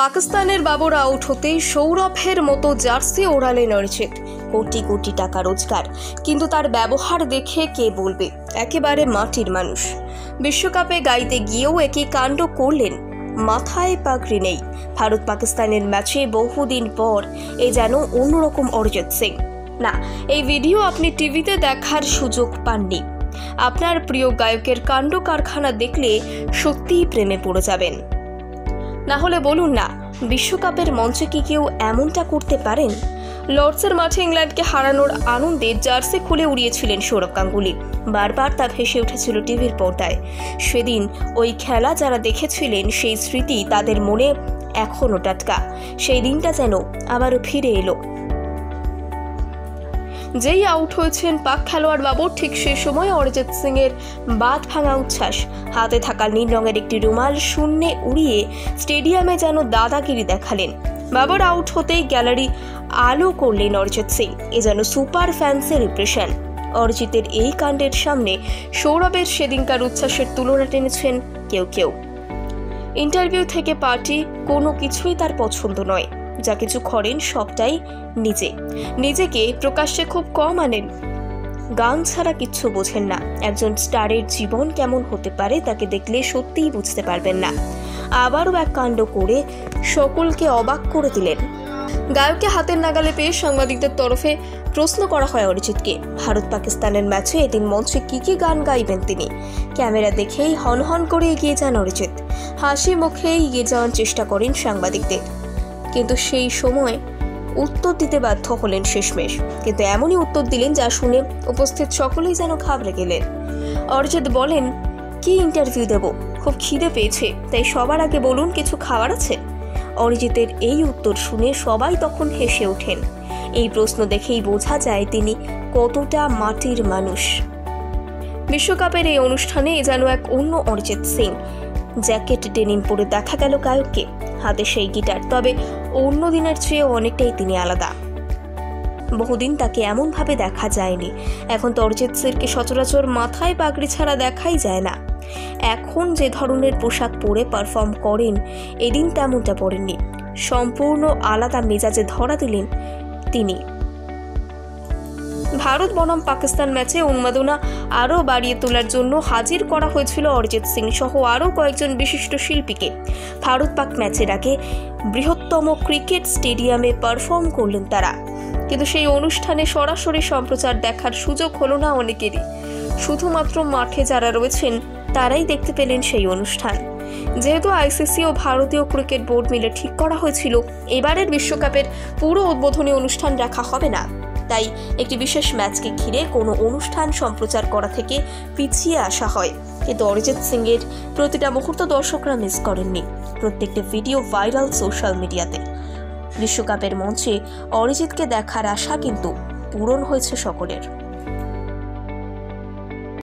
পাকিস্তানের বাবর আউট হতেই সৌরভের মতো জার্সি ওড়ালেন অরিজিৎ কোটি কোটি টাকা রোজগার, কিন্তু তার ব্যবহার দেখে কে বলবে? একেবারে মাটির মানুষ। বিশ্বকাপে গাইতে গিয়েও একই কাণ্ড করলেন, মাথায় পাগড়ি নেই। ভারত পাকিস্তানের ম্যাচে বহুদিন পর এ যেন অন্যরকম অরিজিৎ সিং। না, এই ভিডিও আপনি টিভিতে দেখার সুযোগ পাননি। আপনার প্রিয় গায়কের কাণ্ড কারখানা দেখলে সত্যিই প্রেমে পড়ে যাবেন। না হলে বলুন না, বিশ্বকাপের মঞ্চে কি কেউ এমনটা করতে পারেন? লর্ডসের মাঠে ইংল্যান্ডকে হারানোর আনন্দে জার্সি খুলে উড়িয়েছিলেন সৌরভ গাঙ্গুলি। বারবার তা ভেসে উঠেছিল টিভির পর্দায়। সেদিন ওই খেলা যারা দেখেছিলেন, সেই স্মৃতি তাদের মনে এখনও টাটকা। সেই দিনটা যেন আবারও ফিরে এলো। যেই আউট হয়েছেন পাক খেলোয়াড় বাবর ঠিক সেই সময় অরিজিৎ সিং এর বাদ ভাঙা উচ্ছ্বাস। হাতে থাকা নীল রঙের একটি রুমাল শূন্যে উড়িয়ে স্টেডিয়ামে যেন দাদাগিরি দেখালেন। বাবর আউট হতেই গ্যালারি আলো করলেন অরিজিৎ সিং। এ যেন সুপার ফ্যান্সের ইমপ্রেশন অরিজিতের এই কাণ্ডের সামনে সৌরভের সেদিনকার উচ্ছ্বাসের তুলনা টেনেছেন কেউ কেউ। ইন্টারভিউ থেকে পার্টি কোনো কিছুই তার পছন্দ নয়। যা কিছু করেন সবটাই নিজে। নিজেকে প্রকাশ্যে খুব কম আনেন। গান ছাড়া কিচ্ছু বোঝেন না। একজন স্টারের জীবন কেমন হতে পারে তাকে দেখলে সত্যিই বুঝতে পারবেন না। আবারও এক কাণ্ড করে সকলকে অবাক করে দিলেন। গায়ককে হাতের নাগালে পেয়ে সাংবাদিকদের তরফে প্রশ্ন করা হয় অরিজিৎকে, ভারত পাকিস্তানের ম্যাচে এদিন মঞ্চে কি কি গান গাইবেন তিনি? ক্যামেরা দেখেই হন হন করে এগিয়ে যান অরিজিৎ। হাসি মুখে এগিয়ে যাওয়ার চেষ্টা করেন সাংবাদিকদের। কিন্তু সেই সময় উত্তর দিতে বাধ্য হলেন শেষমেশ। কিন্তু এমনই উত্তর দিলেন যা শুনে উপস্থিত সকলেই যেন ঘাবড়ে গেলেন। অরিজিৎ বলেন, কি ইন্টারভিউ দেব? খুব খিদে পেয়েছে, তাই সবার আগে বলুন, কিছু খাবার আছে? অরিজিতের এই উত্তর শুনে সবাই তখন হেসে ওঠেন। এই প্রশ্ন দেখেই বোঝা যায় তিনি কতটা মাটির মানুষ। বিশ্বকাপের এই অনুষ্ঠানে যেন এক অন্য অরিজিৎ সিং জ্যাকেট ডেনিম পরে দেখা গেল গায়ককে হাতে সেই গিটার, তবে অন্য দিনের চেয়ে অনেকটাই তিনি আলাদা। বহুদিন তাকে এমনভাবে দেখা যায়নি। এখন তো অরিজিৎ সিংকে সচরাচর মাথায় পাগড়ি ছাড়া দেখাই যায় না। এখন যে ধরনের পোশাক পরে পারফর্ম করেন, এদিন তেমনটা পরেননি। সম্পূর্ণ আলাদা মেজাজে ধরা দিলেন তিনি। ভারত বনাম পাকিস্তান ম্যাচে উন্মাদনা আরও বাড়িয়ে তোলার জন্য হাজির করা হয়েছিল অরিজিৎ সিং সহ আরও কয়েকজন বিশিষ্ট শিল্পীকে। ভারত পাক ম্যাচের আগে বৃহত্তম ক্রিকেট স্টেডিয়ামে পারফর্ম করলেন তারা। কিন্তু সেই অনুষ্ঠানে সরাসরি সম্প্রচার দেখার সুযোগ হলো না অনেকেরই। শুধুমাত্র মাঠে যারা রয়েছেন, তারাই দেখতে পেলেন সেই অনুষ্ঠান। যেহেতু আইসিসি ও ভারতীয় ক্রিকেট বোর্ড মিলে ঠিক করা হয়েছিল, এবারের বিশ্বকাপের পুরো উদ্বোধনী অনুষ্ঠান রাখা হবে না। তাই একটি বিশেষ ম্যাচকে ঘিরে কোনো অনুষ্ঠান সম্প্রচার করা থেকে পিছিয়ে আসা হয়। কিন্তু অরিজিৎ সিংয়ের প্রতিটা মুহূর্ত দর্শকরা মিস করেননি। প্রত্যেকটি ভিডিও ভাইরাল সোশ্যাল মিডিয়াতে বিশ্বকাপের মঞ্চে অরিজিৎকে দেখার আশা কিন্তু পূরণ হয়েছে সকলের।